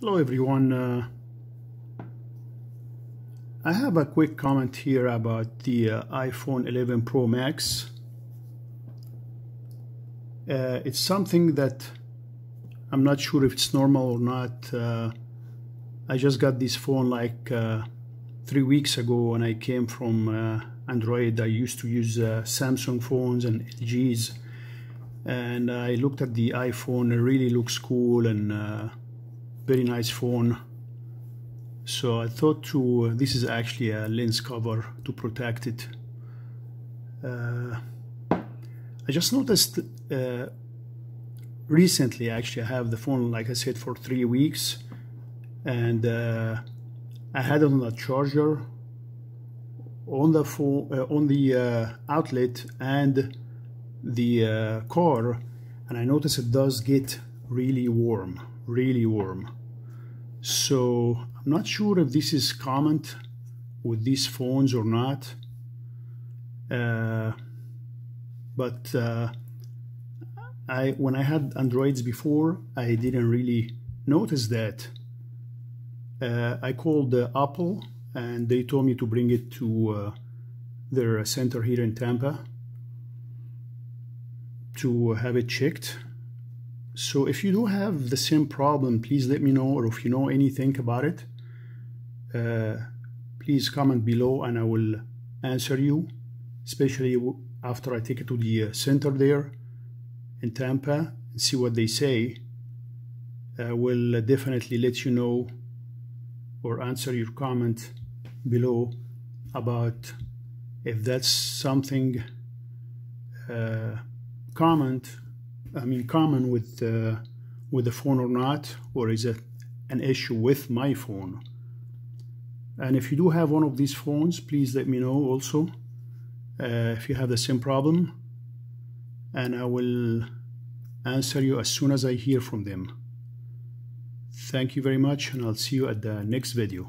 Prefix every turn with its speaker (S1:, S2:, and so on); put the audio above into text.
S1: Hello everyone. Uh, I have a quick comment here about the uh, iPhone 11 Pro Max. Uh, it's something that I'm not sure if it's normal or not. Uh, I just got this phone like uh, three weeks ago when I came from uh, Android. I used to use Samsung phones and LGs and I looked at the iPhone. It really looks cool and very nice phone. So I thought to uh, this is actually a lens cover to protect it. Uh, I just noticed uh, recently actually I have the phone like I said for three weeks and uh, I had it on a charger on the phone uh, on the uh, outlet and the car and I noticed it does get really warm really warm. So I'm not sure if this is common with these phones or not. Uh, but uh, I when I had Androids before, I didn't really notice that. Uh, I called Apple and they told me to bring it to uh, their center here in Tampa to have it checked so if you do have the same problem, please let me know, or if you know anything about it, uh, please comment below and I will answer you, especially after I take it to the center there in Tampa and see what they say. I will definitely let you know or answer your comment below about if that's something uh, comment I mean, common with uh, with the phone or not, or is it an issue with my phone? And if you do have one of these phones, please let me know also uh, if you have the same problem, and I will answer you as soon as I hear from them. Thank you very much, and I'll see you at the next video.